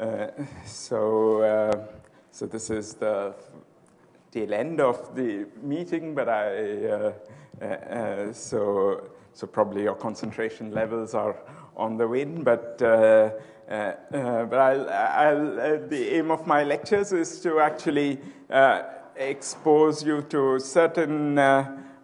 Uh, so, uh, so this is the tail end of the meeting, but I, uh, uh, uh so, so probably your concentration levels are on the wane, but, but I'll, I'll, the aim of my lectures is to actually expose you to certain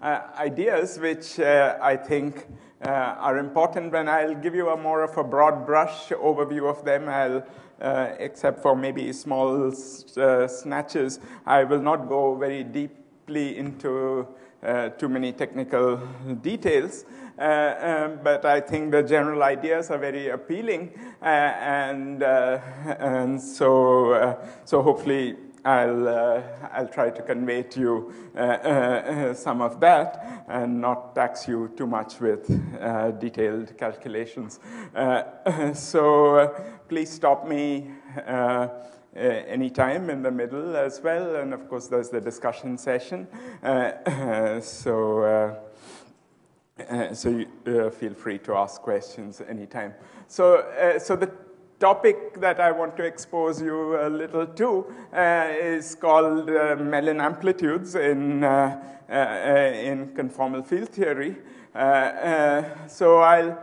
ideas which I think uh, are important when I'll give you a more of a broad brush overview of them. I'll uh, except for maybe small uh, snatches. I will not go very deeply into uh, too many technical details. Uh, um, but I think the general ideas are very appealing, uh, and uh, and so so hopefully I'll, uh, I'll try to convey to you uh, uh, some of that and not tax you too much with uh, detailed calculations. Uh, so please stop me anytime in the middle as well. And of course, there's the discussion session. so so you, feel free to ask questions anytime. So, so the topic that I want to expose you a little to uh, is called uh, Mellin amplitudes in, uh, uh in conformal field theory. Uh, uh, so I'll,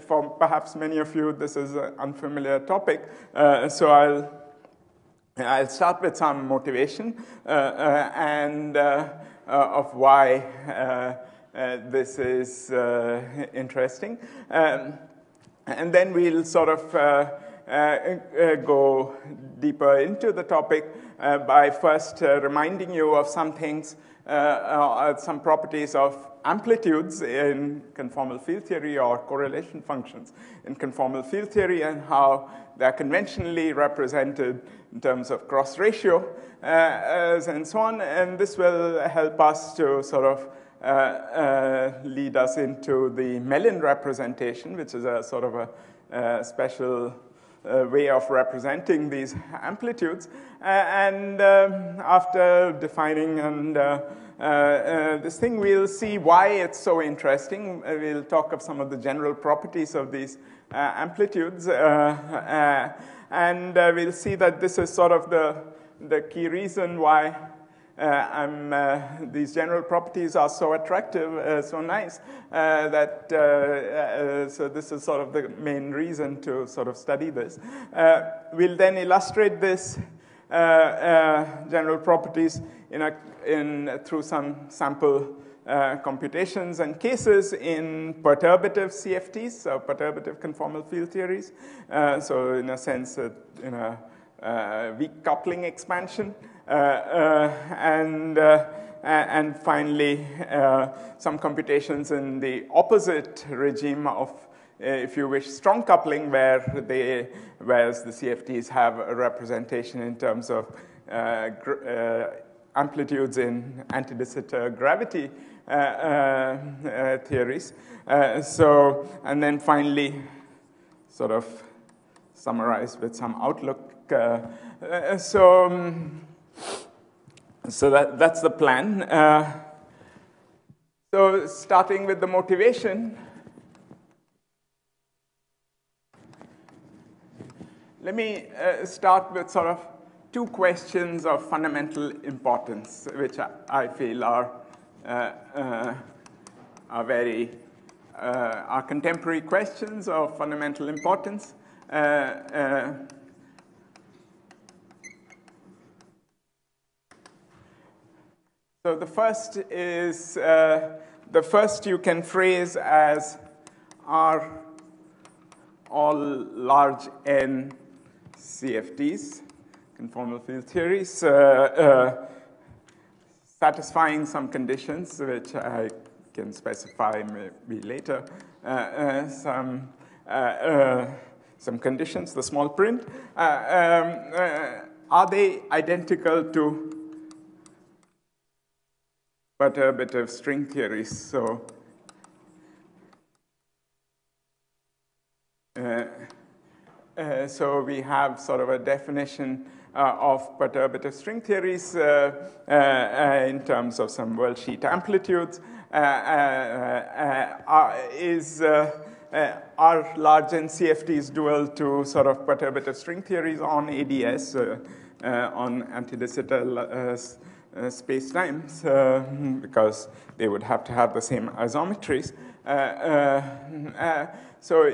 for perhaps many of you, this is an unfamiliar topic. so I'll, I'll start with some motivation and of why this is interesting. Um, and then we'll sort of uh, uh, uh, go deeper into the topic uh, by first uh, reminding you of some things, some properties of amplitudes in conformal field theory or correlation functions in conformal field theory and how they're conventionally represented in terms of cross ratio and so on. And this will help us to sort of lead us into the Mellin representation, which is a sort of a, a special uh, way of representing these amplitudes. Uh, and um, after defining and uh, uh, this thing, we'll see why it's so interesting. we'll talk of some of the general properties of these amplitudes. and we'll see that this is sort of the, the key reason why uh, uh, these general properties are so attractive, uh, so nice, uh, that uh, uh, so this is sort of the main reason to sort of study this. we'll then illustrate this general properties in a, in, through some sample computations and cases in perturbative CFTs, so perturbative conformal field theories. so in a sense, in a weak coupling expansion. Uh, uh, and uh, and finally, some computations in the opposite regime of if you wish, strong coupling, where they, whereas the CFTs have a representation in terms of uh, uh, amplitudes in anti de Sitter gravity uh, theories. so, and then finally, sort of summarize with some outlook. so, um, so that, that's the plan. Uh, so starting with the motivation, let me uh, start with sort of two questions of fundamental importance, which I, I feel are, uh, uh are very, uh, are contemporary questions of fundamental importance. So the first is, uh, the first you can phrase as are all large N CFTs, conformal field theories, uh, uh, satisfying some conditions, which I can specify maybe later, uh, uh, some, uh, some conditions, the small print. Um, are they identical to perturbative string theory. So uh, uh, so we have sort of a definition uh, of perturbative string theories uh, uh, uh, in terms of some world sheet amplitudes. is are large N CFTs dual to sort of perturbative string theories on ADS, on anti uh, uh, space-times, uh, because they would have to have the same isometries. so,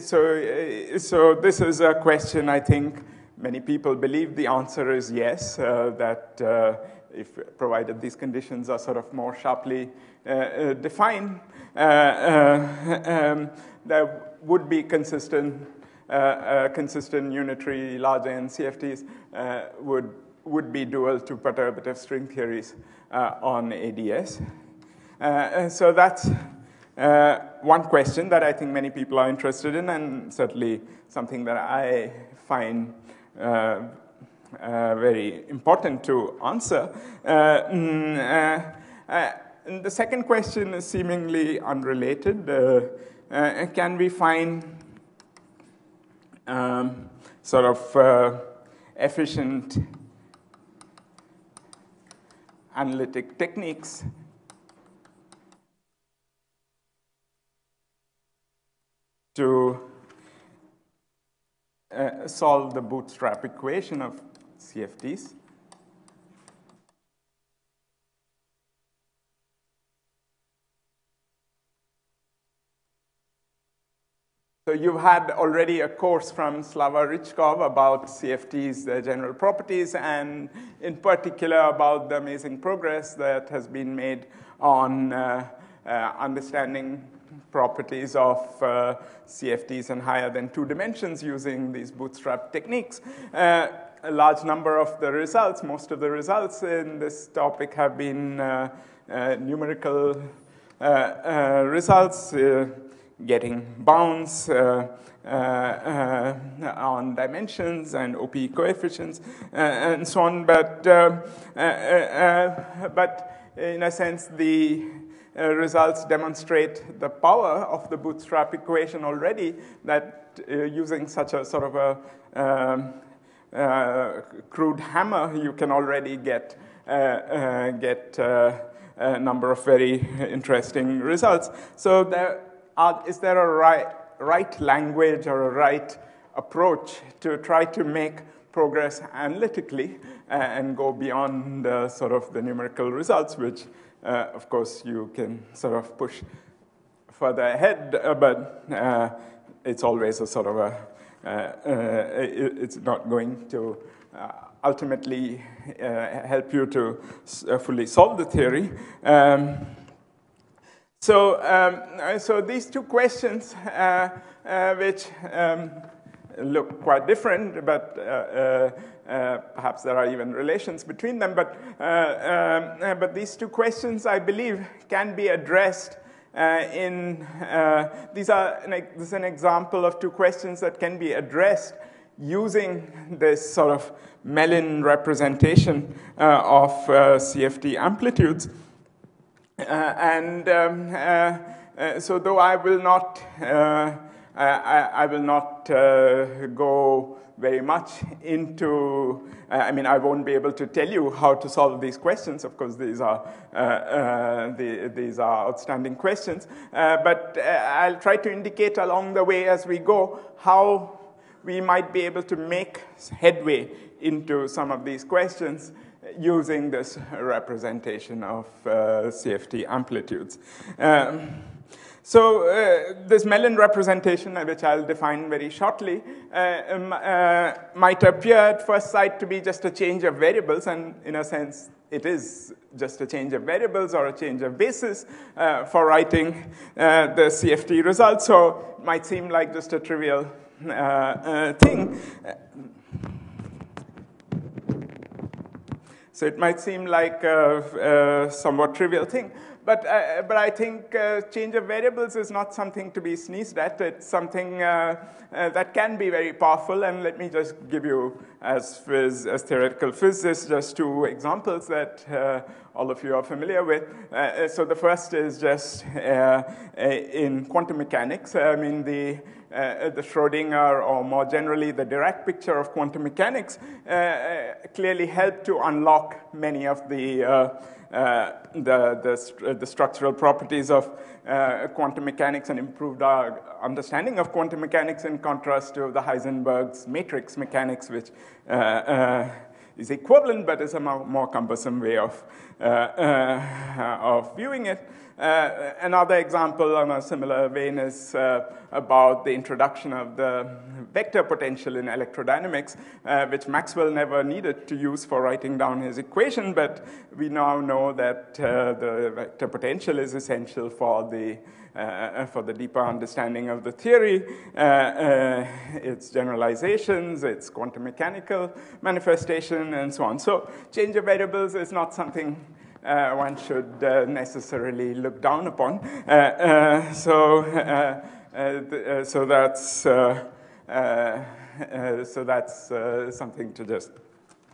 so, so this is a question I think many people believe the answer is yes, that if provided these conditions are sort of more sharply defined, um, would be consistent, uh, uh, consistent unitary large N CFTs uh, would, would be dual to perturbative string theories on ADS. so that's one question that I think many people are interested in, and certainly something that I find uh, uh, very important to answer. Uh, mm, the second question is seemingly unrelated. Uh, uh, can we find um, sort of uh, efficient analytic techniques to uh, solve the bootstrap equation of CFTs. So you've had already a course from Slava Rychkov about CFT's uh, general properties and in particular about the amazing progress that has been made on uh, uh, understanding properties of uh, CFTs in higher than two dimensions using these bootstrap techniques. Uh, a large number of the results, most of the results in this topic have been uh, numerical results getting bounds uh, uh, uh, on dimensions and OP coefficients and so on. But, but in a sense, the uh, results demonstrate the power of the bootstrap equation already that uh, using such a sort of a um, uh, crude hammer, you can already get, get a number of very interesting results. So there are, is there a right, right language or a right approach to try to make progress analytically uh, and go beyond uh, sort of the numerical results, which uh, of course you can sort of push further ahead, uh, but uh, it's always a sort of a, uh, it, it's not going to ultimately help you to fully solve the theory. Um, so, um, so these two questions, uh, uh, which um, look quite different, but uh, uh, uh perhaps there are even relations between them. But, um, but these two questions, I believe, can be addressed in these are this is an example of two questions that can be addressed using this sort of Mellin representation of CFT amplitudes. Uh, and um, uh, uh, so though I will not, I, I, will not go very much into, I mean, I won't be able to tell you how to solve these questions. Of course, these are, uh, uh, the, these are outstanding questions. Uh, but I'll try to indicate along the way as we go how we might be able to make headway into some of these questions using this representation of uh, CFT amplitudes. Um, so uh, this Mellin representation, uh, which I'll define very shortly, uh, um, uh, might appear at first sight to be just a change of variables, and in a sense, it is just a change of variables or a change of basis uh, for writing the CFT results. So it might seem like just a trivial thing. So it might seem like a, a somewhat trivial thing, but, uh, but I think uh, change of variables is not something to be sneezed at. It's something uh, uh that can be very powerful, and let me just give you as, phys, as theoretical physicists, just two examples that uh, all of you are familiar with. Uh, so the first is just in quantum mechanics. I mean, the Uh, uh, the Schrodinger, or more generally the Dirac picture of quantum mechanics, uh, uh, clearly helped to unlock many of the, uh, uh the, the, the, structural properties of quantum mechanics and improved our understanding of quantum mechanics in contrast to the Heisenberg's matrix mechanics, which is equivalent, but it's a more, more cumbersome way of, uh, uh, of viewing it. Uh, another example on a similar vein is uh, about the introduction of the vector potential in electrodynamics, uh, which Maxwell never needed to use for writing down his equation, but we now know that uh, the vector potential is essential for the Uh, uh, for the deeper understanding of the theory, uh, uh, its generalizations, its quantum mechanical manifestation, and so on. So change of variables is not something uh, one should uh, necessarily look down upon. Uh, uh so, so that's so that's something to just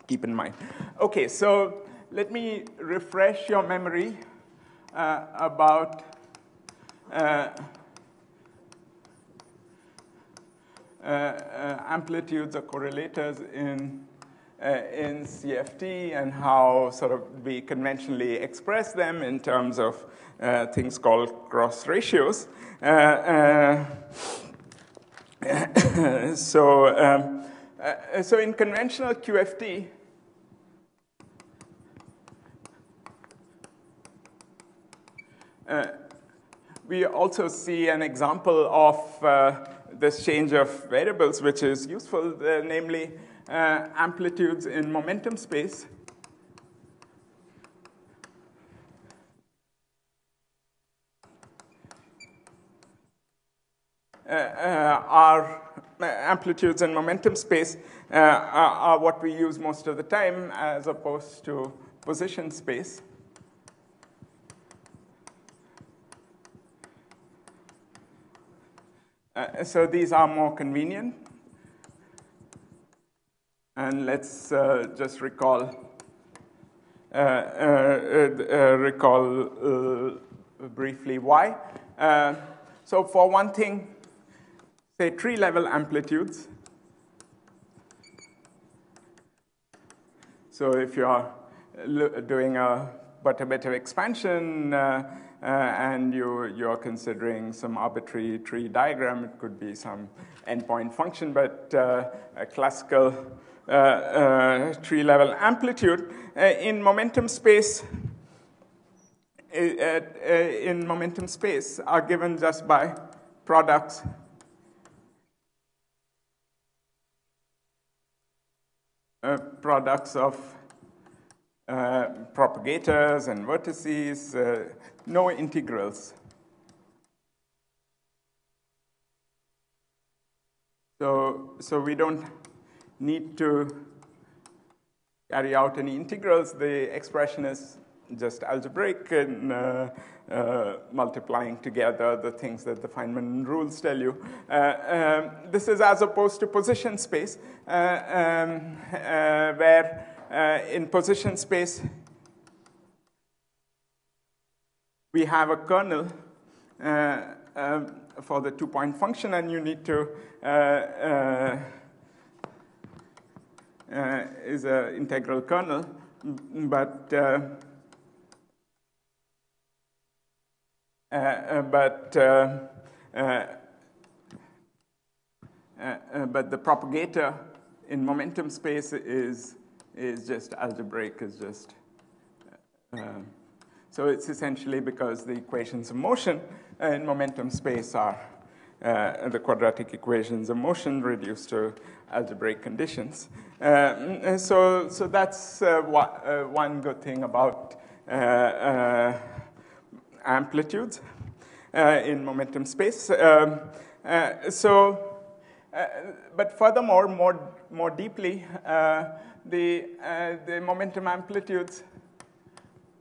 keep in mind. Okay, so let me refresh your memory about. Uh, uh, amplitudes or correlators in uh, in CFT and how sort of we conventionally express them in terms of uh, things called cross ratios. Uh, so, um, so in conventional QFT, uh, we also see an example of uh, this change of variables, which is useful, uh, namely uh, amplitudes in momentum space. Uh, uh, are uh, amplitudes in momentum space uh, are, are, what we use most of the time as opposed to position space. Uh, so these are more convenient. And let's uh, just recall, uh, uh, uh recall briefly why. so for one thing, say tree level amplitudes. So if you are doing a perturbative expansion uh, and you, you're considering some arbitrary tree diagram. It could be some n-point function, but uh, a classical uh, tree level amplitude. in momentum space, in momentum space are given just by products uh, products of uh, propagators and vertices, uh, no integrals. So, so we don't need to carry out any integrals. The expression is just algebraic and uh, uh, multiplying together the things that the Feynman rules tell you. Uh, um, this is as opposed to position space, uh, um, uh, where in position space we have a kernel uh, um, for the two-point function, and you need to uh, uh, uh is an integral kernel, but uh, but but the propagator in momentum space is is just algebraic, is just so it's essentially because the equations of motion in momentum space are uh, the quadratic equations of motion reduced to algebraic conditions. Uh, so, so that's uh, uh, one good thing about uh, uh, amplitudes in momentum space. Um, so, but furthermore, more, more deeply, the, the momentum amplitudes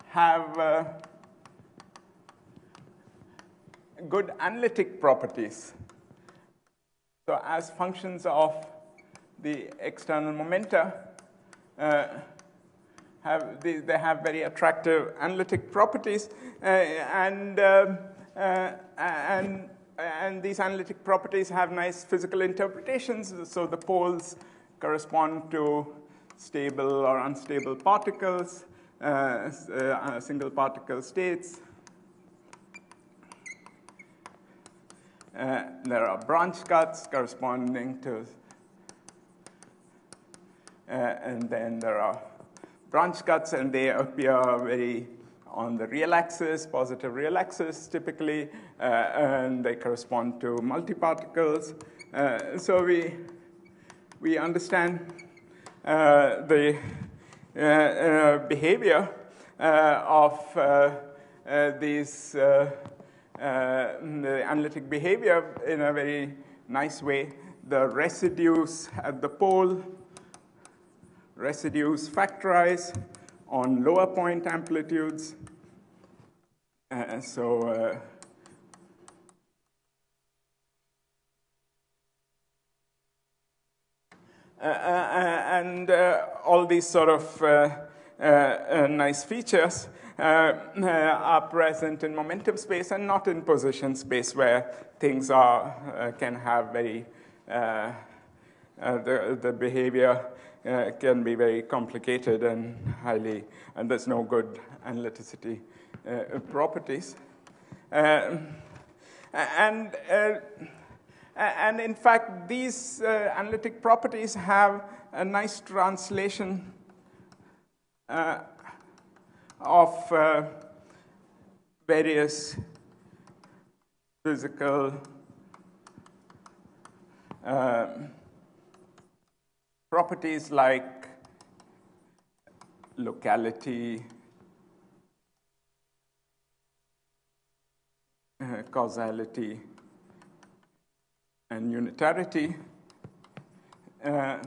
have uh, good analytic properties. So as functions of the external momenta uh, have they, they, have very attractive analytic properties, uh, and um, uh, and and these analytic properties have nice physical interpretations. So the poles correspond to stable or unstable particles, uh, uh, single particle states. Uh, there are branch cuts corresponding to, uh, and then there are branch cuts, and they appear very on the real axis, positive real axis typically, uh, and they correspond to multiparticles. Uh, so we, we understand uh, the uh, uh, behavior uh, of these, the analytic behavior in a very nice way. The residues at the pole, residues factorize, on lower point amplitudes. Uh, so uh, uh, uh and uh, all these sort of uh, nice features are present in momentum space and not in position space where things are, can have very, the, the behavior uh, can be very complicated and highly, and there's no good analyticity uh, properties. Uh, and, uh, and in fact, these uh, analytic properties have a nice translation uh, of various physical um, properties like locality, uh, causality, and unitarity. Uh,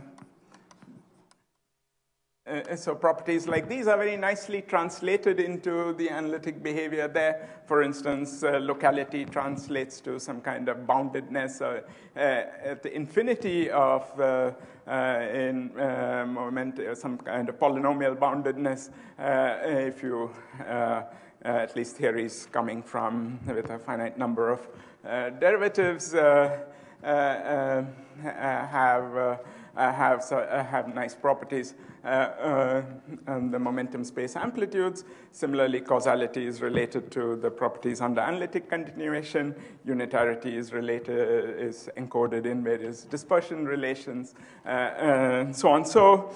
uh, so properties like these are very nicely translated into the analytic behavior there. For instance, uh, locality translates to some kind of boundedness uh, uh at the infinity of uh, uh, in moment, some kind of polynomial boundedness if you, at least theories coming from with a finite number of derivatives have uh, have, so, uh, have nice properties. Uh, and the momentum space amplitudes. Similarly, causality is related to the properties under analytic continuation. Unitarity is related, is encoded in various dispersion relations, and so on. So,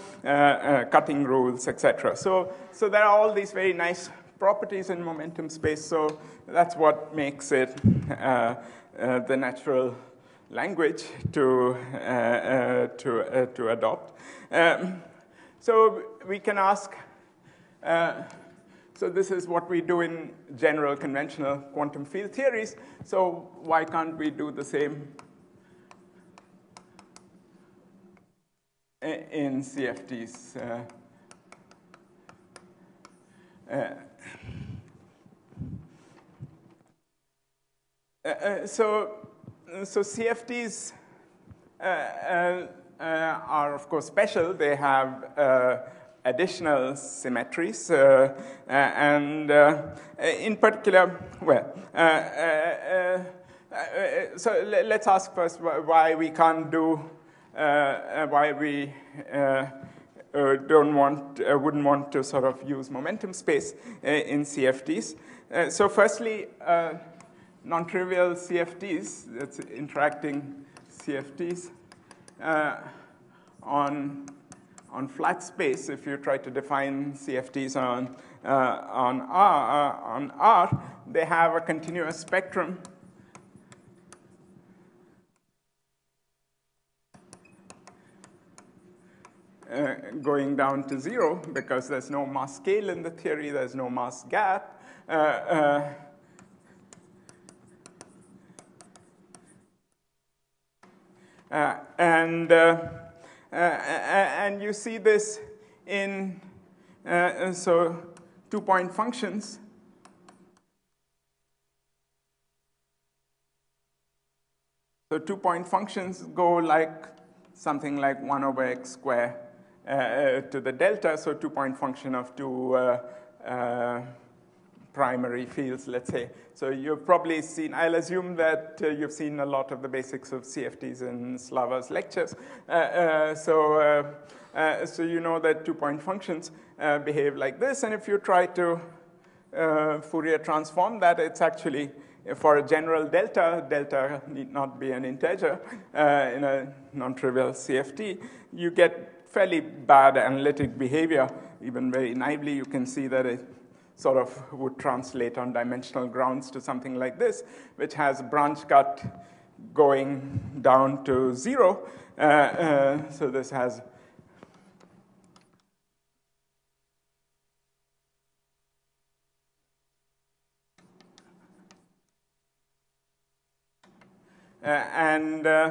cutting rules, etc. So, so there are all these very nice properties in momentum space. So that's what makes it uh, uh, the natural language to, uh, uh, to, uh, to adopt. Um, so we can ask, so this is what we do in general conventional quantum field theories. So why can't we do the same in CFTs? Uh, uh, uh, so so CFTs uh, uh, uh, are, of course, special. They have uh, additional symmetries. Uh, and in particular, well, so let's ask first why we can't do, why we uh, don't want, uh, wouldn't want to sort of use momentum space uh, in CFTs. so firstly, non-trivial CFTs, that's interacting CFTs, uh, on, on flat space, if you try to define CFTs on, uh, on, R, uh, on R, they have a continuous spectrum Uh, going down to zero because there's no mass scale in the theory, there's no mass gap. Uh, uh, Uh, and, uh, uh, and you see this in, so two-point functions. So two-point functions go like something like 1 over x square uh, to the delta, so two-point function of two uh, uh, primary fields, let's say. So you've probably seen, I'll assume that uh, you've seen a lot of the basics of CFTs in Slava's lectures. Uh, uh, so, so you know that two-point functions behave like this, and if you try to Fourier transform that, it's actually for a general delta, delta need not be an integer uh, in a non-trivial CFT, you get fairly bad analytic behavior. Even very naively, you can see that it sort of would translate on dimensional grounds to something like this, which has branch cut going down to zero. Uh, uh, so this has Uh, and, uh,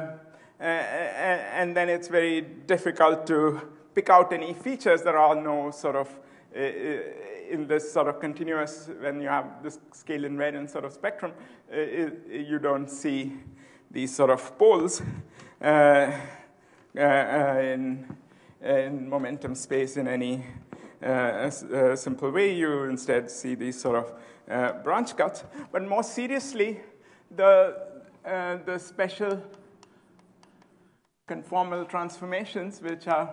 uh, and then it's very difficult to pick out any features. There are no sort of, in this sort of continuous, when you have this scale invariant sort of spectrum, you don't see these sort of poles in, in momentum space in any uh, uh, simple way. You instead see these sort of uh, branch cuts. But more seriously, the uh, the special conformal transformations, which are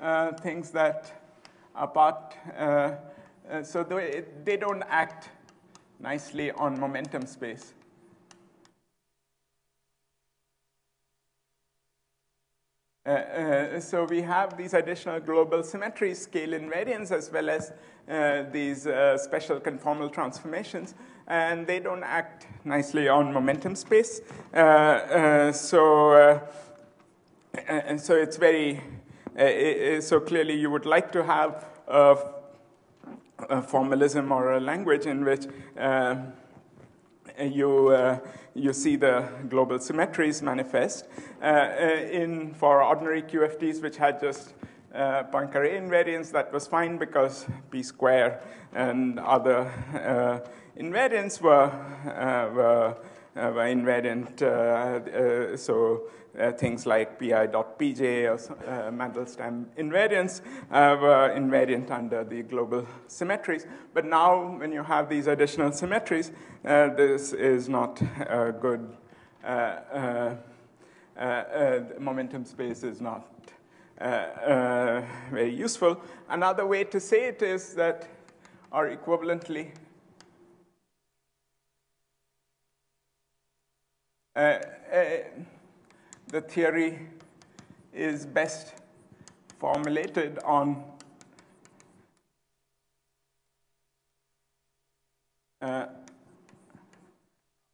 uh, things that part, uh, uh so they, they don't act nicely on momentum space. Uh, uh, so we have these additional global symmetries, scale invariance, as well as uh, these uh, special conformal transformations, and they don't act nicely on momentum space. So, and so it's very, so clearly you would like to have a, a formalism or a language in which you you see the global symmetries manifest. Uh, uh in, for ordinary QFTs, which had just uh, Poincare invariance, that was fine because p square and other uh, invariants were, uh, uh, were Uh, invariant. Uh, uh, so uh, things like pi.pj or Mandelstam invariants were invariant under the global symmetries. But now, when you have these additional symmetries, this is not a good momentum space is not uh, uh, very useful. Another way to say it is that, or equivalently, the theory is best formulated on uh,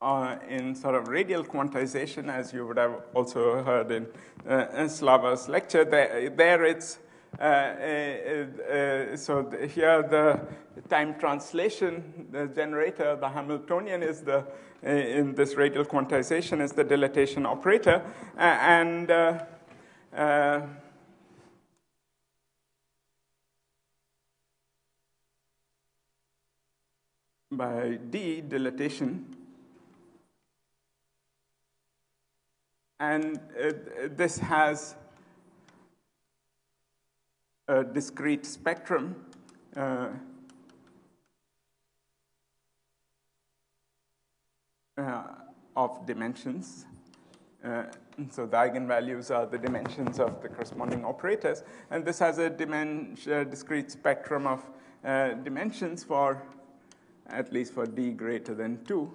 uh, in sort of radial quantization, as you would have also heard in, uh, in Slava's lecture. There, there it's, uh, uh, uh so here the time translation, the generator, the Hamiltonian is the, in this radial quantization is the dilatation operator. and by D, dilatation, And uh, this has a discrete spectrum uh, uh, of dimensions. Uh, so the eigenvalues are the dimensions of the corresponding operators. And this has a discrete spectrum of uh, dimensions for, at least for d greater than 2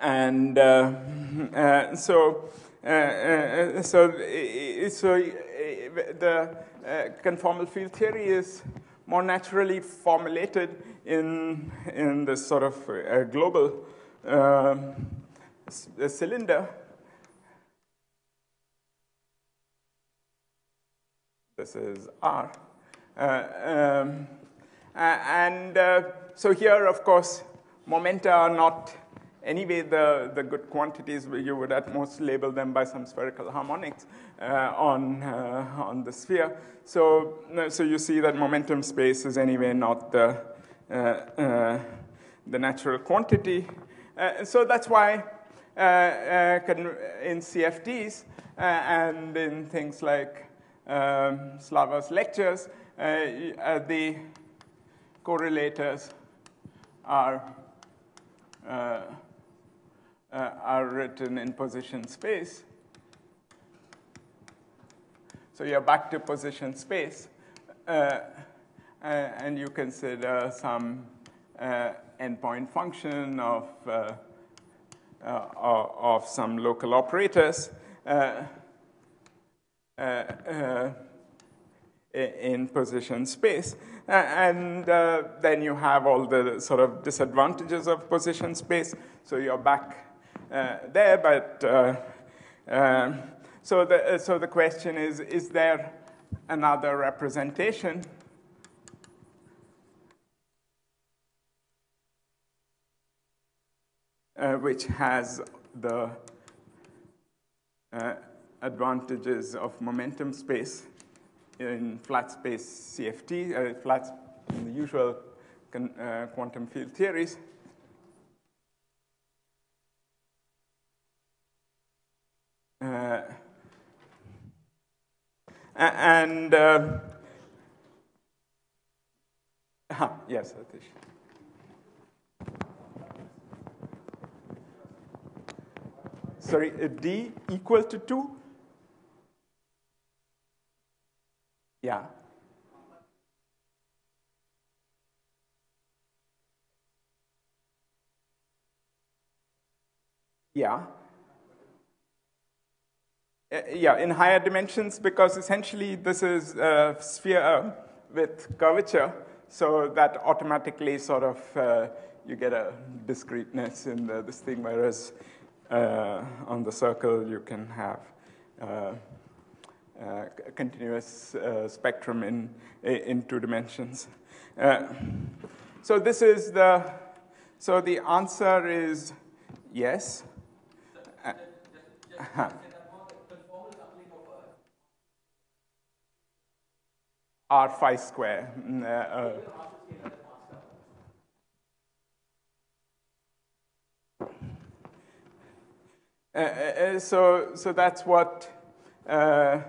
and uh, uh, so, uh, so, so the conformal field theory is more naturally formulated in, in this sort of uh, global um, cylinder. This is R. Uh, um, and uh, so here, of course, momenta are not Anyway, the, the good quantities, you would at most label them by some spherical harmonics uh, on, uh, on the sphere. So, so you see that momentum space is anyway not the, uh, uh the natural quantity. Uh, so that's why in CFTs and in things like um, Slava's lectures, the correlators are uh, uh, are written in position space. So you're back to position space, uh, and you consider some n-point function of of some local operators. Uh, uh, in position space. and uh, then you have all the sort of disadvantages of position space. So you're back uh, there, but uh, um, so the so the question is: Is there another representation? Uh, which has the uh, advantages of momentum space in flat space CFT, uh, flat in the usual uh, quantum field theories. And uh, yes, Atish. Sorry, D equal to 2? Yeah. Yeah. Uh, yeah, in higher dimensions, because essentially this is a sphere with curvature, so that automatically sort of uh, you get a discreteness in the, this thing, whereas uh, on the circle you can have uh, uh, continuous uh, spectrum in, in two dimensions. Uh, so this is the, so the answer is yes. R phi square. Mm, uh, uh, uh, so, so that's what uh,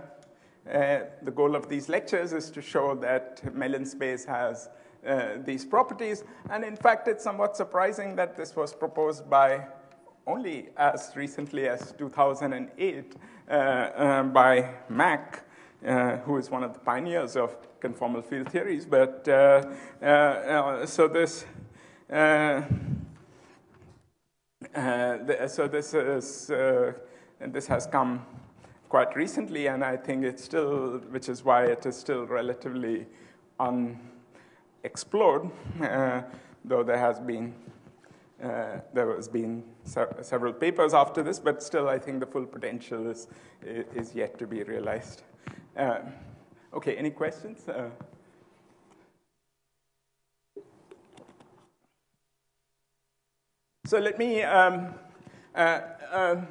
the goal of these lectures is to show that Mellin space has uh, these properties. And in fact, it's somewhat surprising that this was proposed by only as recently as 2008 uh, uh, by Mack, uh, who is one of the pioneers of conformal field theories. But uh, so this, the, so this is, this has come quite recently, and I think it's still, which is why it is still relatively unexplored, uh, though there has been uh, there has been se several papers after this, but still, I think the full potential is is yet to be realized. Uh, okay, any questions? Uh, so let me. Um, uh, um,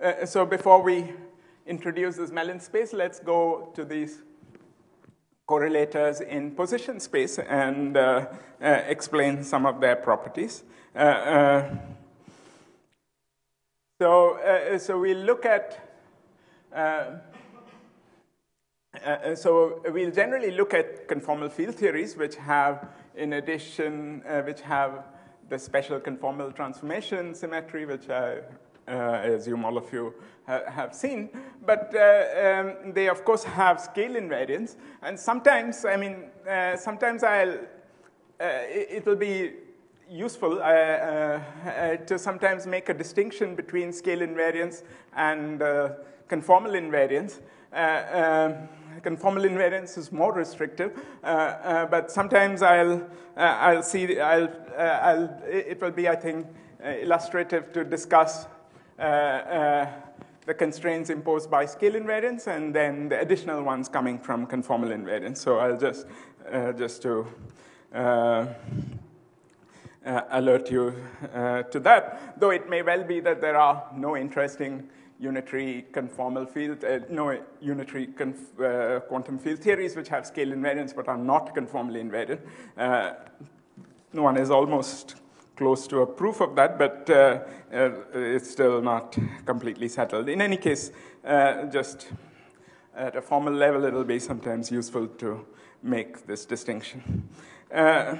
uh, so before we introduce this Mellin space, let's go to these correlators in position space and uh, uh, explain some of their properties. Uh, uh so, uh, so we look at uh, so we'll generally look at conformal field theories, which have, in addition, which have the special conformal transformation symmetry, which I uh, assume all of you ha have seen. But uh, um, they, of course, have scale invariance. And sometimes, I mean, uh, sometimes I'll, it, will be useful uh, uh, to sometimes make a distinction between scale invariance and uh, conformal invariance. Um, conformal invariance is more restrictive, but sometimes I'll, I'll see, I'll, I'll, it will be, I think, illustrative to discuss uh, uh, the constraints imposed by scale invariance and then the additional ones coming from conformal invariance. So I'll just, uh, just to uh, alert you uh, to that, though it may well be that there are no interesting unitary conformal field, uh, no unitary quantum field theories which have scale invariance but are not conformally invariant. No one is almost close to a proof of that, but uh, uh, it's still not completely settled. In any case, uh, just at a formal level, it'll be sometimes useful to make this distinction. Uh,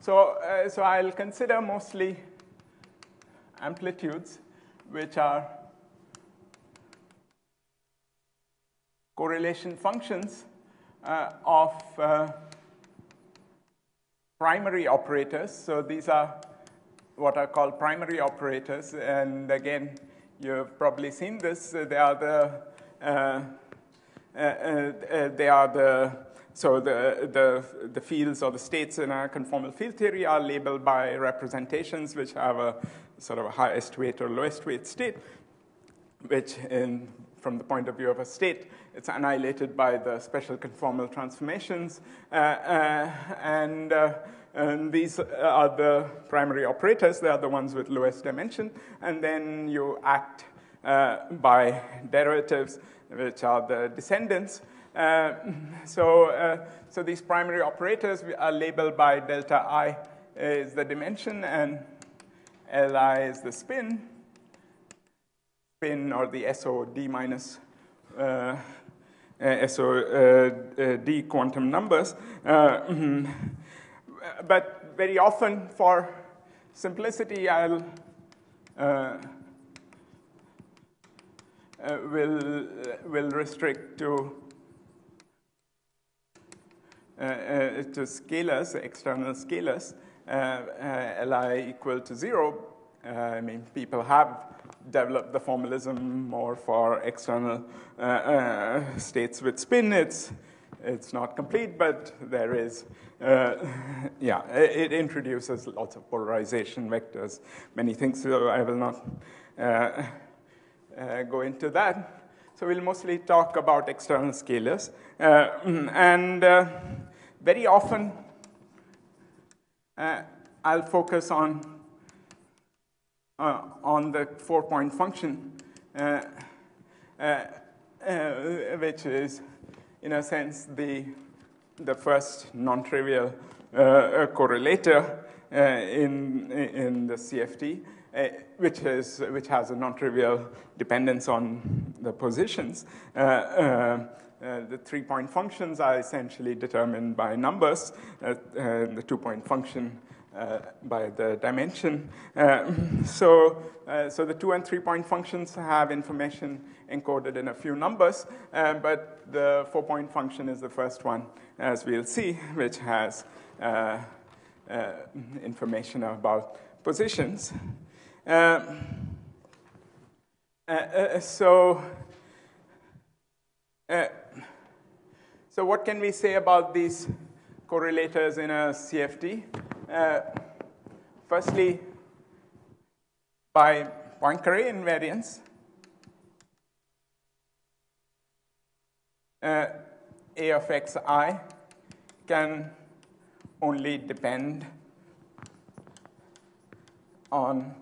so, uh, so I'll consider mostly amplitudes, which are correlation functions uh, of uh, primary operators. So these are what are called primary operators. And again, you've probably seen this. They are the, uh, uh, uh, they are the, so the, the, the fields or the states in a conformal field theory are labeled by representations which have a sort of a highest weight or lowest weight state, which in, from the point of view of a state, it's annihilated by the special conformal transformations. Uh, uh, and, uh, and, these are the primary operators. They are the ones with lowest dimension. And then you act uh, by derivatives, which are the descendants. Uh, so, uh, so these primary operators are labeled by delta i is the dimension and Li is the spin, spin or the SOD minus uh, uh, SOD uh, quantum numbers. Mm-hmm. but very often for simplicity, I'll will, will restrict to uh, uh, to scalars, external scalars, uh, Li equal to zero. I mean, people have develop the formalism more for external uh, uh, states with spin. It's, it's not complete, but there is, uh, yeah, it, introduces lots of polarization vectors, many things, so I will not uh, uh, go into that. So we'll mostly talk about external scalars. Uh, and very often, I'll focus on uh, on the four-point function, uh, uh, uh, which is, in a sense, the, the first non-trivial uh, correlator in, in the CFT, which, is, which has a non-trivial dependence on the positions. Uh, the three-point functions are essentially determined by numbers. Uh, uh, the two-point function by the dimension. Uh, so, uh, so the two and three point functions have information encoded in a few numbers, uh, but the four point function is the first one, as we'll see, which has uh, uh, information about positions. so, so what can we say about these correlators in a CFT? Uh, firstly, by Poincare invariance, uh, A of xi can only depend on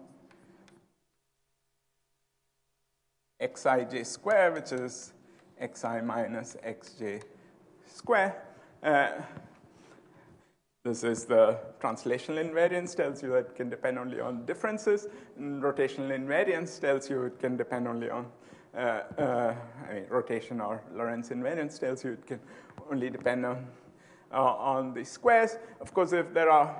xij square, which is xi minus xj square. Uh, this is the translational invariance, tells you that it can depend only on differences. And rotational invariance tells you it can depend only on uh, uh, I mean, rotation or Lorentz invariance tells you it can only depend on, uh, on the squares. Of course, if there are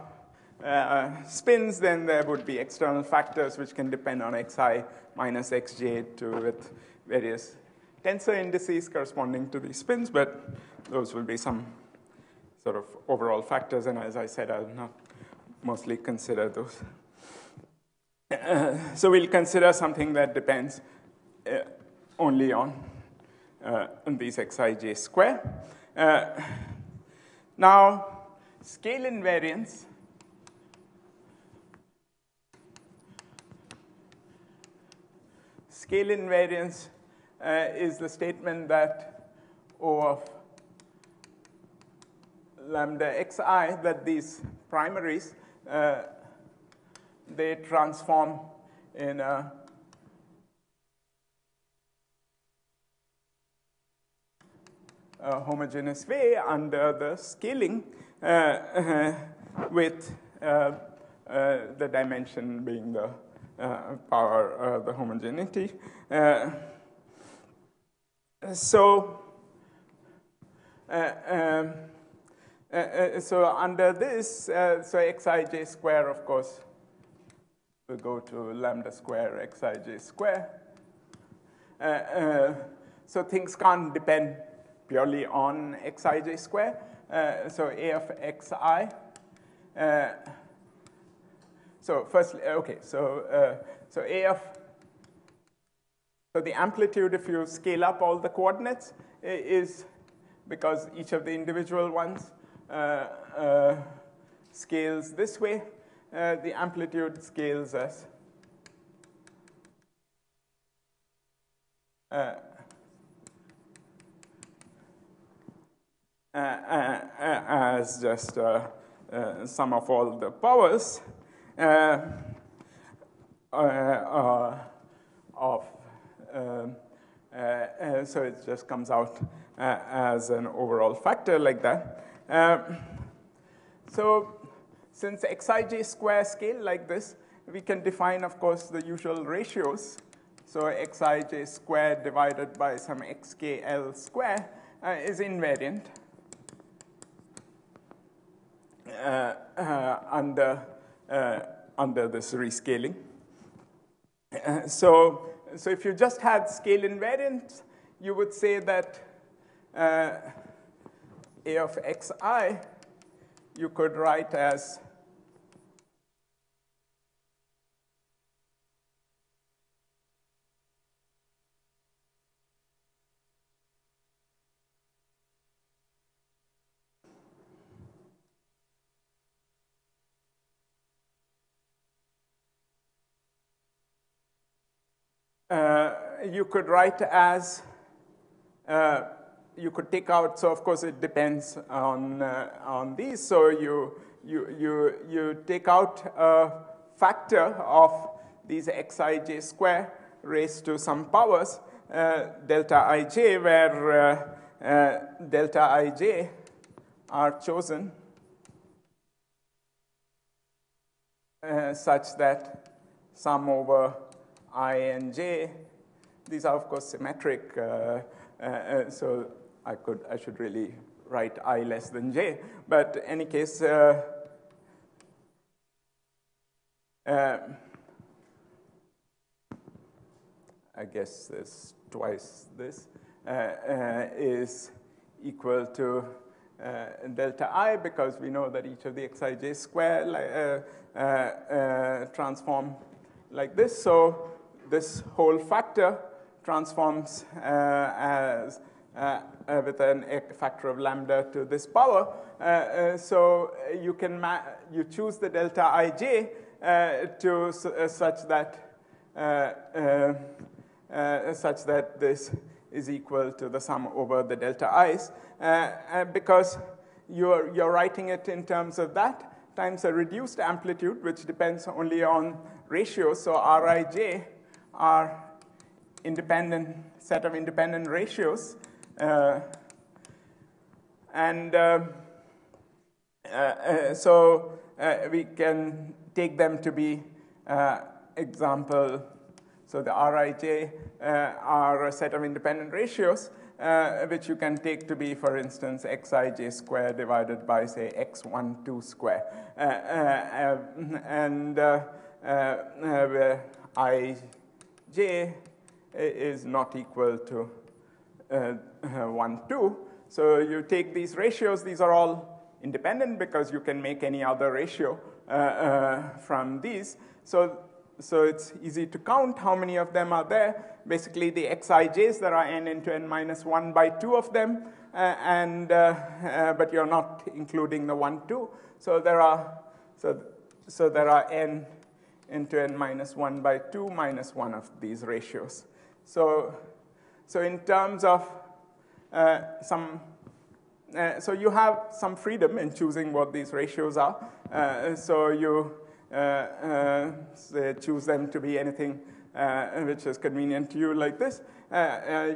uh, spins, then there would be external factors which can depend on xi minus xj to with various tensor indices corresponding to these spins, but those will be some sort of overall factors, and as I said, I'll not mostly consider those. Uh, so we'll consider something that depends uh, only on, uh, on these xij square. Uh, now, scale invariance Scale invariance uh, is the statement that O of lambda xi that these primaries, uh, they transform in a a homogeneous way under the scaling uh, uh, with uh, the dimension being the power, of the homogeneity. so, um, so under this, so xij square, of course, we go to lambda square xij square. Uh, uh, so things can't depend purely on xij square. Uh, so a of xi. Uh, so first, okay, so, uh, so a of, so the amplitude, if you scale up all the coordinates, is because each of the individual ones uh, scales this way, uh, the amplitude scales as uh, uh, uh as just uh, sum of all the powers of um, so it just comes out as an overall factor like that. So since xij square scale like this, we can define, of course, the usual ratios. So xij squared divided by some xkl square uh, is invariant uh, uh, under, uh, under this rescaling. Uh, so, so if you just had scale invariance, you would say that uh, a of xi you could write as uh, you could write as, uh, you could take out, so of course it depends on, uh, on these. So you, you, you, you take out a factor of these xij square raised to some powers, uh, delta ij, where uh, uh, delta ij are chosen such that sum over i and j. These are, of course, symmetric. Uh, uh, uh, so I could, I should really write i less than j. But in any case, uh, uh, I guess this twice this uh, is equal to delta i because we know that each of the xij square transform like this. So this whole factor transforms uh, as uh, uh, Uh, uh, with a factor of lambda to this power. Uh, so you can you choose the delta ij to such that such that this is equal to the sum over the delta i's because you're, you're writing it in terms of that times a reduced amplitude, which depends only on ratios. So Rij are independent set of independent ratios. Uh, and uh, uh, uh so uh, we can take them to be uh, example. So the Rij are a set of independent ratios, which you can take to be, for instance, xij squared divided by, say, x12 square. and where i j is not equal to uh, 1, 2. So you take these ratios. These are all independent because you can make any other ratio uh, uh, from these. So, so it's easy to count how many of them are there. Basically, the xij's, there are n into n minus 1 by 2 of them. Uh, and, uh, uh, but you're not including the 1, 2. So there are, so, so there are n into n minus 1 by 2 minus 1 of these ratios. So, so in terms of uh, some, uh, so you have some freedom in choosing what these ratios are. Uh, so you uh, uh, choose them to be anything uh, which is convenient to you like this.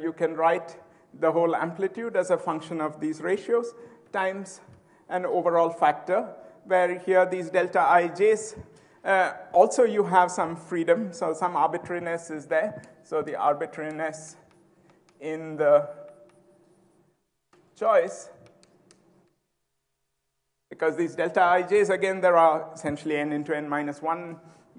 you can write the whole amplitude as a function of these ratios times an overall factor, where here these delta ij's Uh, also, you have some freedom, so some arbitrariness is there. So the arbitrariness in the choice, because these delta ij's, again, there are essentially n into n minus 1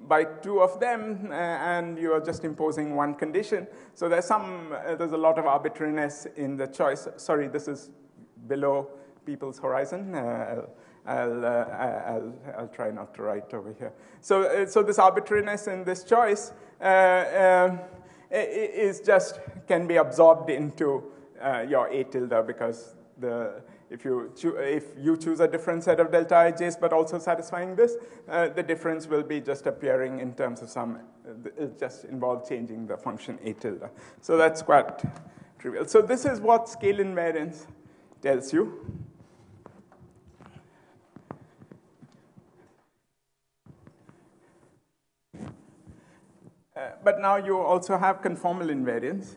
by two of them, uh, and you are just imposing one condition. So there's some, uh, there's a lot of arbitrariness in the choice. Sorry, this is below people's horizon. Uh, I'll, uh, I'll, I'll, try not to write over here. So, uh, so this arbitrariness in this choice uh, um, is just, can be absorbed into your A tilde because the, if you, if you choose a different set of delta ij's but also satisfying this, uh, the difference will be just appearing in terms of some, uh, it just involves changing the function a tilde. So that's quite trivial. So this is what scale invariance tells you. Uh, but now you also have conformal invariance.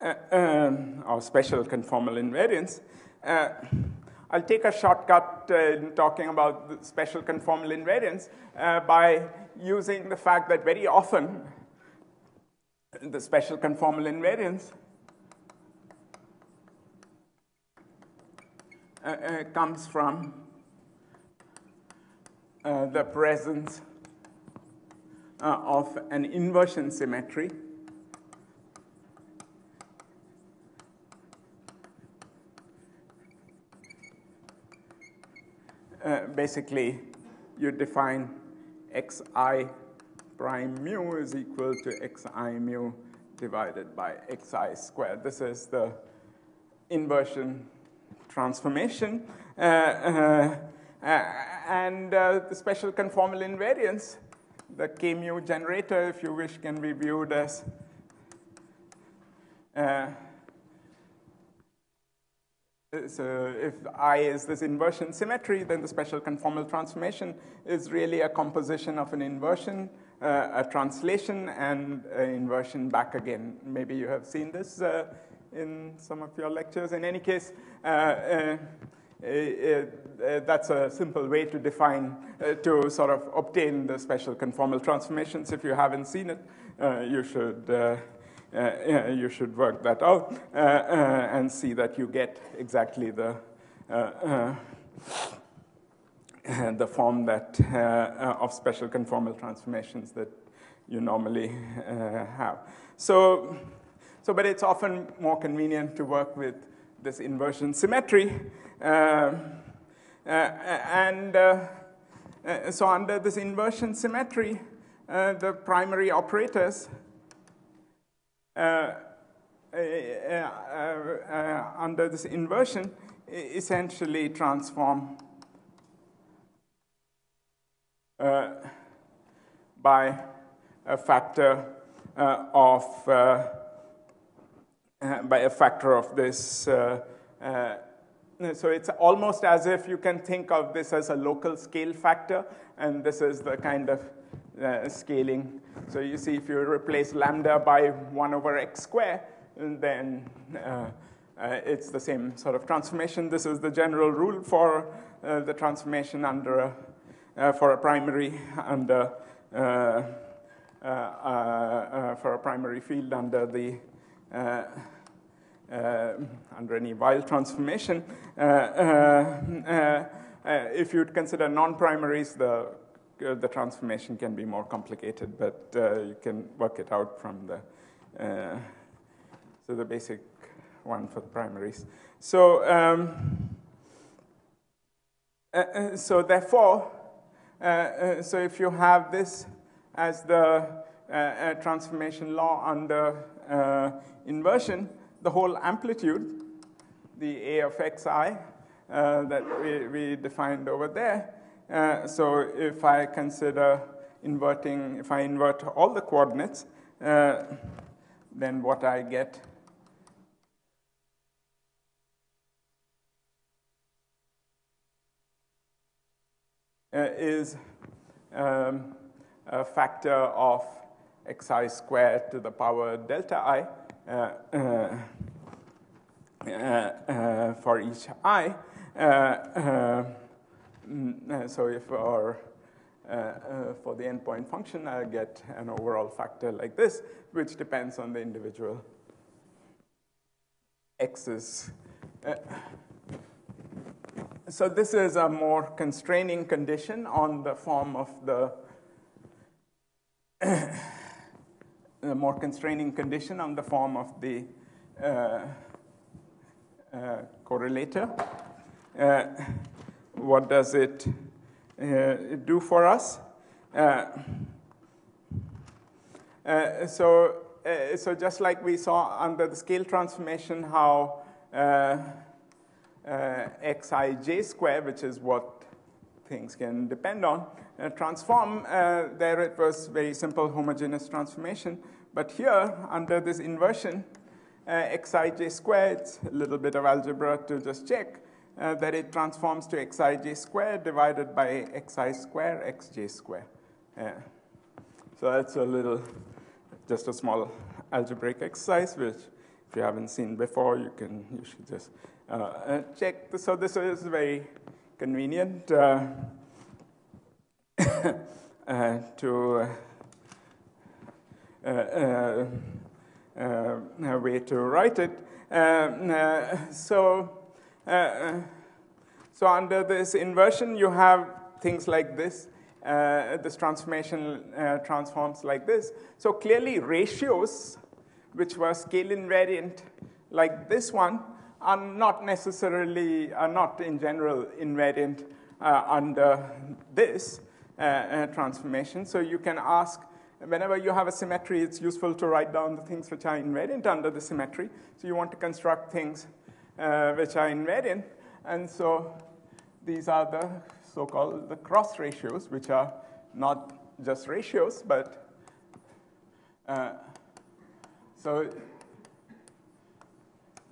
Uh, um, or special conformal invariance. Uh, I'll take a shortcut uh, in talking about the special conformal invariance uh, by using the fact that very often the special conformal invariance uh, uh comes from uh, the presence uh, of an inversion symmetry Uh, basically you define xi prime mu is equal to xi mu divided by xi squared. This is the inversion transformation. Uh, uh, uh and uh, the special conformal invariance, the k mu generator, if you wish, can be viewed as so if I is this inversion symmetry, then the special conformal transformation is really a composition of an inversion, uh, a translation, and an inversion back again. Maybe you have seen this uh, in some of your lectures. In any case, uh, uh, uh, uh that's a simple way to define, to sort of obtain the special conformal transformations. If you haven't seen it, you should uh, you should work that out uh, uh, and see that you get exactly the the form that of special conformal transformations that you normally have. So, so, but it's often more convenient to work with this inversion symmetry. Uh, uh, and uh, so under this inversion symmetry, the primary operators uh, uh, uh, Uh, uh, uh, under this inversion essentially transform by a factor of by a factor of this uh, so it's almost as if you can think of this as a local scale factor, and this is the kind of uh, scaling. So you see if you replace lambda by 1 over x squared, then uh, uh, it's the same sort of transformation. This is the general rule for uh, the transformation under a, uh, for a primary under uh, for a primary field under the under any Weyl transformation. if you'd consider non-primaries, the uh, the transformation can be more complicated, but uh, you can work it out from the, uh, so the basic one for the primaries. So, um, uh, uh, so therefore, so if you have this as the transformation law under inversion, the whole amplitude, the A of xi that we, we defined over there, uh, so if I consider inverting, if I invert all the coordinates, uh, then what I get is um, a factor of xi squared to the power delta i uh, uh, uh, for each i. Mm, so if our uh, uh, for the n-point function, I get an overall factor like this, which depends on the individual x's. Uh, so this is a more constraining condition on the form of the a more constraining condition on the form of the uh, uh, correlator. What does it uh, do for us? Uh, uh, so, so just like we saw under the scale transformation, how xij square, which is what things can depend on, transform, there it was very simple homogeneous transformation. But here, under this inversion, uh, xij squared, it's a little bit of algebra to just check, uh, that it transforms to xij squared divided by xi square xj square. So that's a little, just a small algebraic exercise, which if you haven't seen before, you can, you should just uh, uh check. So this is very convenient uh, uh, to a way to write it. so so under this inversion, you have things like this. Uh, this transformation uh, transforms like this. So clearly ratios, which were scale invariant like this one, are not necessarily, are not in general invariant uh, under this uh, uh, transformation. So you can ask, whenever you have a symmetry, it's useful to write down the things which are invariant under the symmetry. So you want to construct things uh, which are invariant. And so these are the so-called the cross ratios, which are not just ratios, but uh, so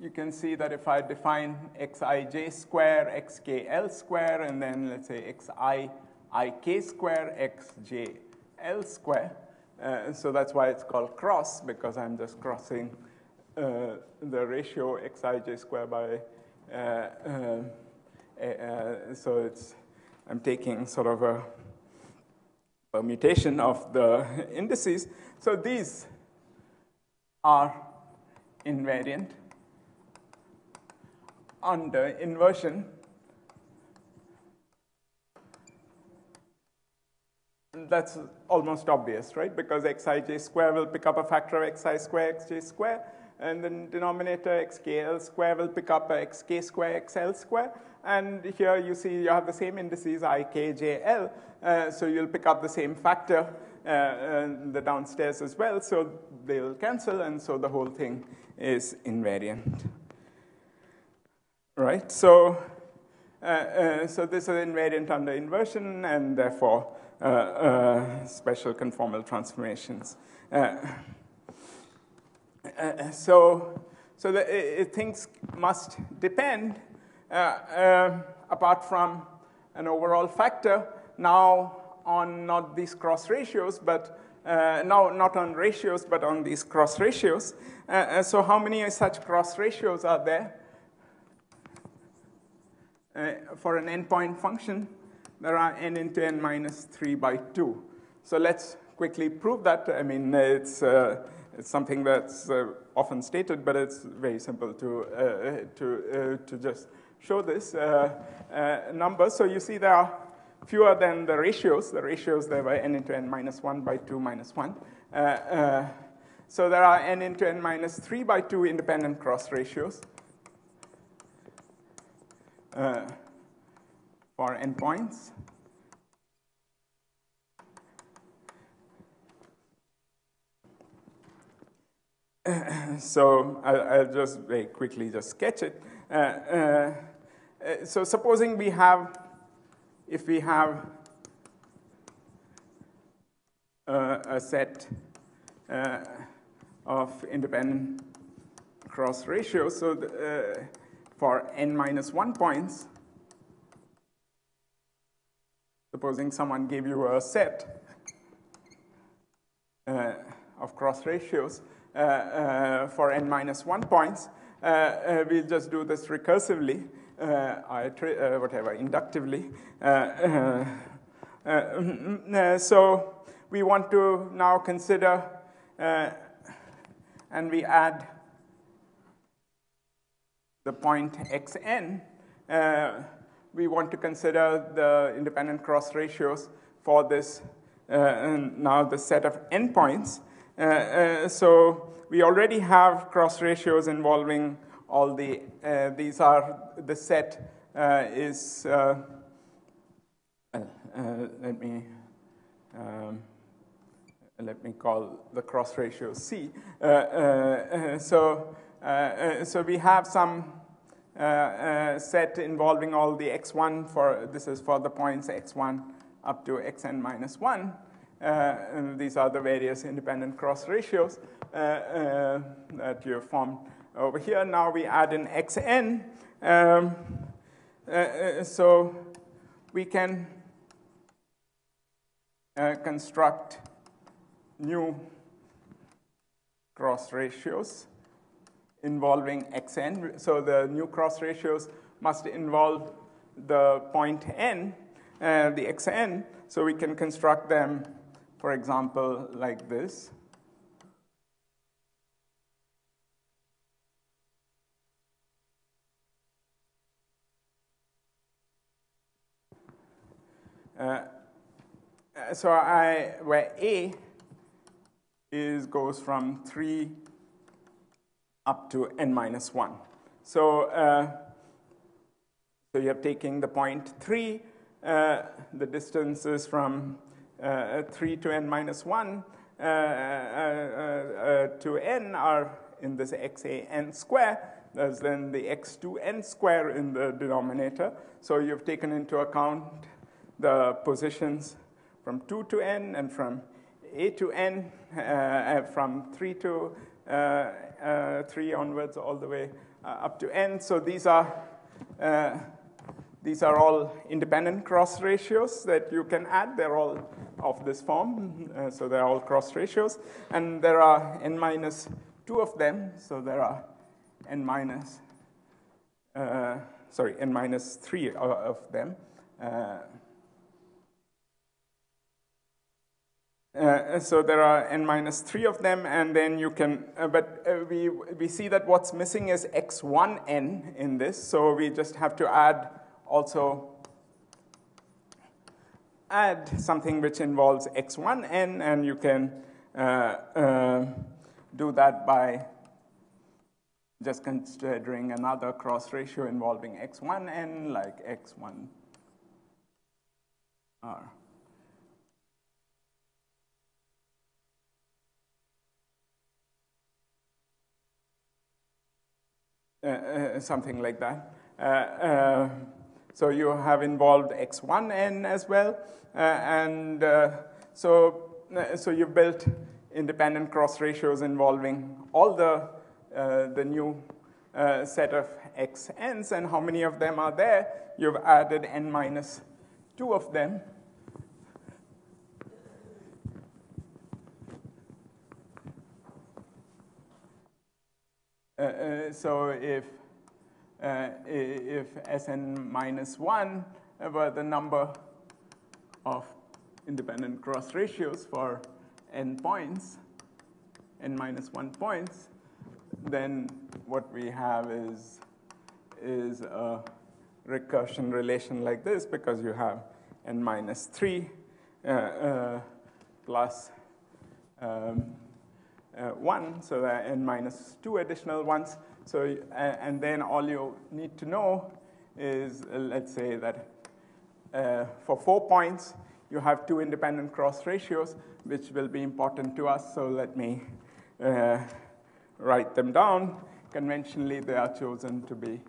you can see that if I define xij square, xkl square, and then let's say xi ik square, xjl square, uh, so that's why it's called cross, because I'm just crossing uh, the ratio xij square by, uh, uh, so it's, I'm taking sort of a permutation of the indices. So these are invariant under inversion. That's almost obvious, right? Because xij square will pick up a factor of xi square, xj square and the denominator xkl square will pick up a xk square xl square. And here you see you have the same indices i, k, j, l. Uh, so you'll pick up the same factor uh, the downstairs as well. So they'll cancel, and so the whole thing is invariant. Right? So, uh, uh so this is invariant under inversion, and therefore uh, uh, special conformal transformations. Uh, so, so the, uh, things must depend, uh, uh, apart from an overall factor, now on not these cross ratios, but uh, now not on ratios, but on these cross ratios. Uh, so how many such cross ratios are there? for an n-point function, there are n into n minus 3 by 2. So let's quickly prove that. I mean, it's it's something that's uh, often stated, but it's very simple to, uh, to, uh, to just show this uh, uh, number. So you see there are fewer than the ratios. The ratios there by n into n minus 1 by 2 minus 1. Uh, so there are n into n minus 3 by 2 independent cross ratios for n endpoints. so I, will just very quickly just sketch it. Uh, uh, so supposing we have, if we have uh, a set uh, of independent cross ratios, so the, uh, for n minus one points, supposing someone gave you a set uh, of cross ratios Uh, uh, for n minus 1 points, uh, uh we'll just do this recursively, whatever, inductively. Mm, so we want to now consider, and we add the point xn, uh, we want to consider the independent cross ratios for this uh, now the set of endpoints. Uh, uh, so we already have cross ratios involving all the, uh, these are, the set uh, is, uh, let me, um, let me call the cross ratio C. so, so we have some uh, uh, set involving all the x1 for, this is for the points x1 up to xn minus 1. Uh, these are the various independent cross ratios that you've formed over here. Now we add an xn. Um, so we can construct new cross ratios involving xn. So the new cross ratios must involve the point n, uh, the xn, so we can construct them, for example, like this. Uh, so I, where A is goes from 3 up to n minus 1. So, uh, so you're taking the point 3, uh, the distance is from 3 to n minus 1 uh, uh, uh, to n are in this xan square. There's then the x2n square in the denominator. So you've taken into account the positions from 2 to n and from a to n, from 3 to uh, uh, 3 onwards all the way uh, up to n. So these are, these are all independent cross ratios that you can add. They're all of this form, so they're all cross ratios. And there are n minus 2 of them, so there are n minus, sorry, n minus 3 of them. Uh, Uh, so there are n minus 3 of them, and then you can, uh, but uh, we, we see that what's missing is x1n in this, so we just have to add also add something which involves x1n, and you can uh, uh, do that by just considering another cross ratio involving x1n, like x1r. Uh, uh, something like that. Uh, so you have involved X1N as well. and so, so you built independent cross ratios involving all the, the new set of xn's and how many of them are there. You've added n minus 2 of them Uh, uh, so if, uh, if Sn minus 1 were the number of independent cross ratios for n points, n minus 1 points, then what we have is, is a recursion relation like this because you have n minus 3 uh, uh, plus um, uh, 1, so there are n minus 2 additional ones. So, and then all you need to know is, uh, let's say that uh, for four points, you have two independent cross ratios, which will be important to us. So let me uh, write them down. Conventionally, they are chosen to be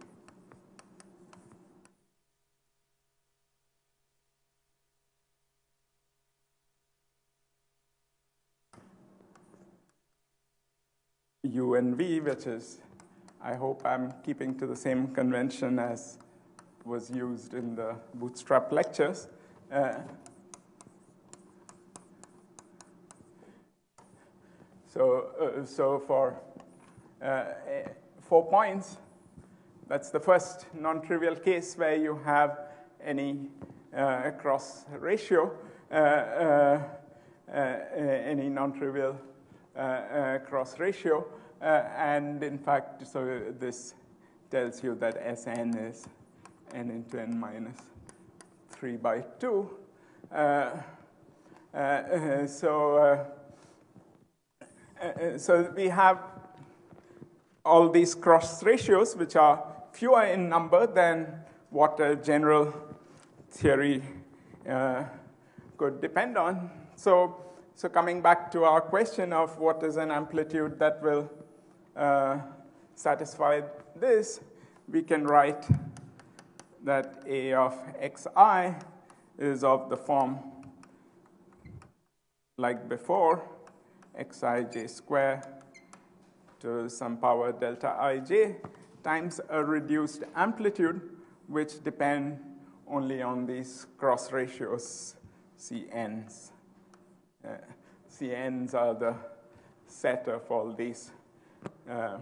U and V, which is, I hope I'm keeping to the same convention as was used in the Bootstrap lectures. Uh, so, uh, so for uh, eh, four points, that's the first non-trivial case where you have any uh, cross ratio, uh, uh, any non-trivial cross ratio. Uh, and in fact, so this tells you that Sn is n into n minus 3 by 2. Uh, uh, so, so we have all these cross ratios, which are fewer in number than what a general theory uh, could depend on. So, so coming back to our question of what is an amplitude that will uh, satisfy this, we can write that A of xi is of the form like before, xij square to some power delta ij times a reduced amplitude, which depend only on these cross ratios, Cn's. Uh, Cn's are the set of all these. Um,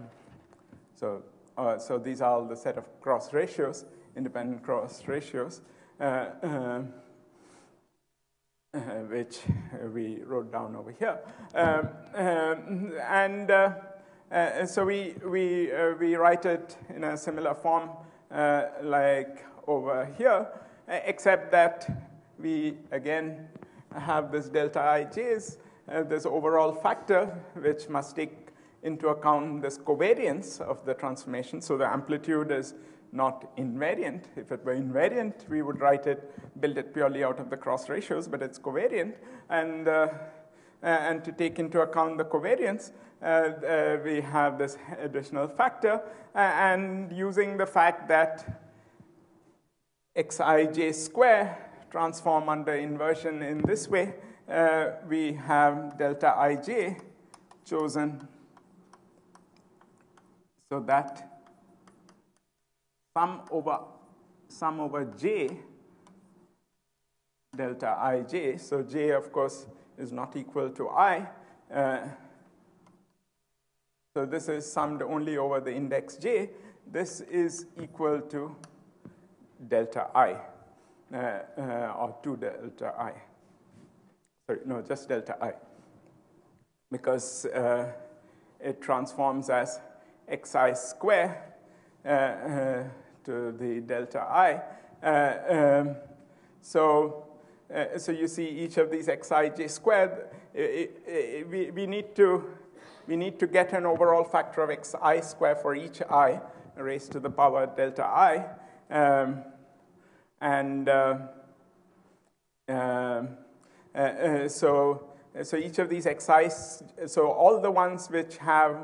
so, uh, so these are all the set of cross ratios, independent cross ratios, uh, uh, uh which we wrote down over here. Um, um and so we, we, we write it in a similar form like over here, except that we, again, have this delta ij's, uh, this overall factor, which must take into account this covariance of the transformation. So the amplitude is not invariant. If it were invariant, we would write it, build it purely out of the cross ratios, but it's covariant. And, uh, and to take into account the covariance, uh, uh, we have this additional factor. Uh, and using the fact that xij square transform under inversion in this way, we have delta ij chosen so that sum over sum over j delta ij, so j of course is not equal to i, uh, so this is summed only over the index j. This is equal to delta i, uh, uh, or 2 delta i. Sorry, no, just delta i. Because uh, it transforms as xi square uh, uh, to the delta i. Uh, um, so, so you see each of these xij squared, it, it, we, we need to we need to get an overall factor of xi square for each i raised to the power delta i. Um, and uh, um, uh, uh, so, so each of these xi, so all the ones which have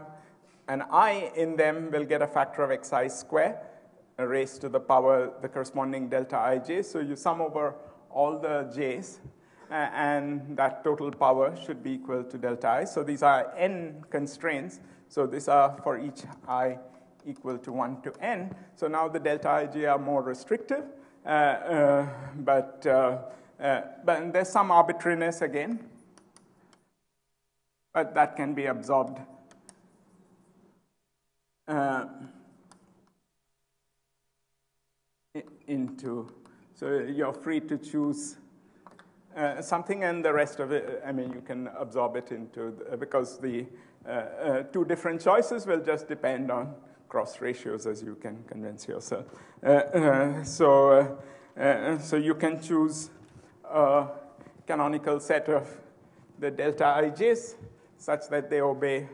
an i in them will get a factor of xi square raised to the power, the corresponding delta ij. So you sum over all the j's and that total power should be equal to delta i. So these are n constraints. So these are for each i equal to 1 to n. So now the delta ij are more restrictive, uh, uh, but, uh, uh, but there's some arbitrariness again, but that can be absorbed. Uh, into, so you're free to choose uh, something and the rest of it, I mean, you can absorb it into, the, because the uh, uh, two different choices will just depend on cross ratios as you can convince yourself. Uh, uh, so, so you can choose a canonical set of the delta ij's such that they obey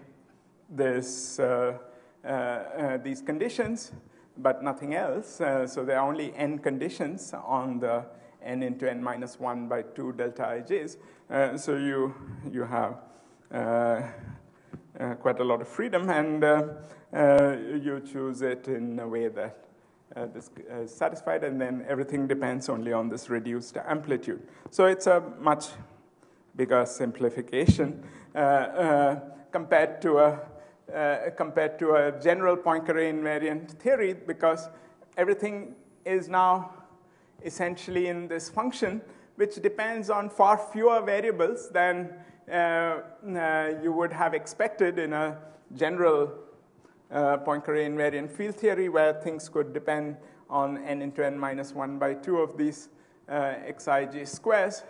this, these conditions, but nothing else. so there are only n conditions on the n into n minus 1 by 2 delta ij's. Uh, so you, you have uh, uh, quite a lot of freedom, and uh, uh, you choose it in a way that uh, this is satisfied, and then everything depends only on this reduced amplitude. So it's a much bigger simplification compared to a uh, compared to a general Poincare invariant theory because everything is now essentially in this function which depends on far fewer variables than uh, uh, you would have expected in a general uh, Poincare invariant field theory where things could depend on n into n minus 1 by 2 of these uh, xij squares.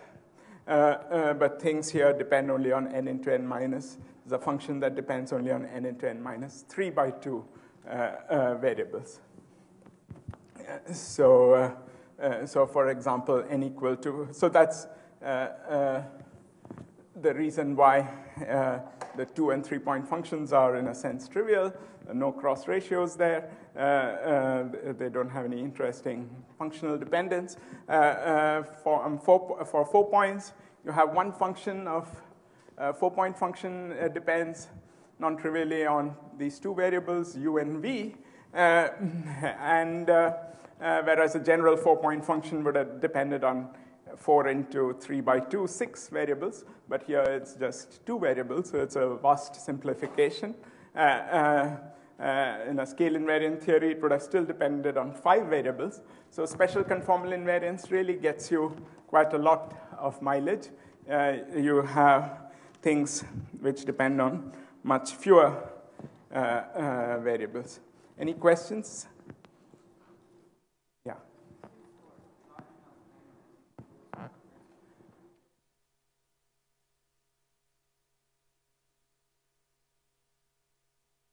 Uh, but things here depend only on n into n minus the function that depends only on n into n minus 3 by 2 variables. So, so for example, n equal to, so that's the reason why uh, the two and three point functions are in a sense trivial, no cross ratios there, uh, uh, they don't have any interesting functional dependence. Uh, uh, for, um, four, for four points, you have one function of uh, four point function depends non-trivially on these two variables, u and v, and whereas a general four point function would have depended on 4 into 3 by 2, 6 variables, but here it's just two variables, so it's a vast simplification. Uh, uh, uh, in a scale invariant theory, it would have still depended on five variables. So special conformal invariance really gets you quite a lot of mileage. Uh, you have things which depend on much fewer uh, uh, variables. Any questions?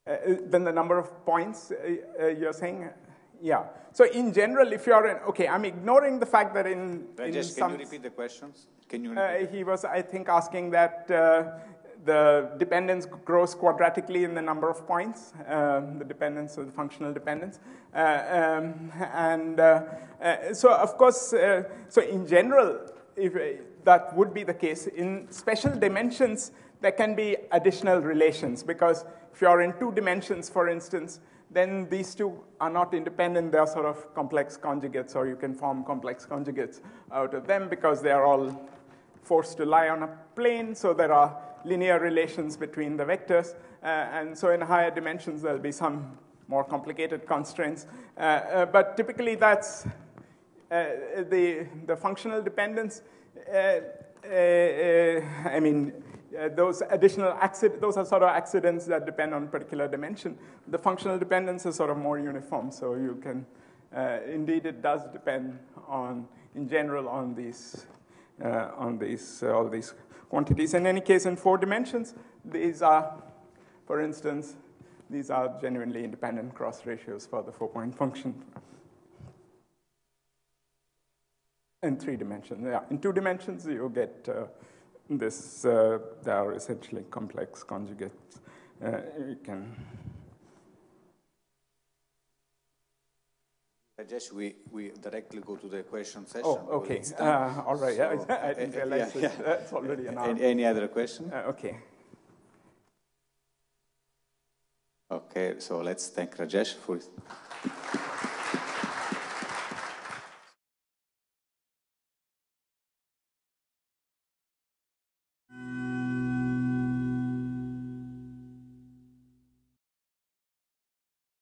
Uh, then the number of points uh, uh, you're saying? Yeah. So in general, if you're in, okay, I'm ignoring the fact that in, in some, can you repeat the questions? Can you? Uh, he was, I think, asking that uh, the dependence grows quadratically in the number of points, um, the dependence of the functional dependence, uh, um, and so of course, so in general, if that would be the case in special dimensions, there can be additional relations because if you're in two dimensions, for instance, then these two are not independent. They're sort of complex conjugates, or you can form complex conjugates out of them because they are all forced to lie on a plane. So there are linear relations between the vectors. Uh, and so in higher dimensions, there'll be some more complicated constraints. Uh, uh, but typically, that's uh, the, the functional dependence. Uh, uh, I mean, uh, those additional accidents, those are sort of accidents that depend on particular dimension. The functional dependence is sort of more uniform, so you can, uh, indeed it does depend on, in general, on these, uh, on these, uh, all these quantities. In any case, in four dimensions, these are, for instance, these are genuinely independent cross ratios for the four-point function. In three dimensions, yeah. In two dimensions, you get uh, this, uh, they are essentially complex conjugates. Uh, you can. Rajesh, we, we directly go to the question session. Oh, okay. Uh, all right. So, I, I didn't realize yeah, yeah. that's already an hour. Any, any other question? Uh, okay. Okay, so let's thank Rajesh for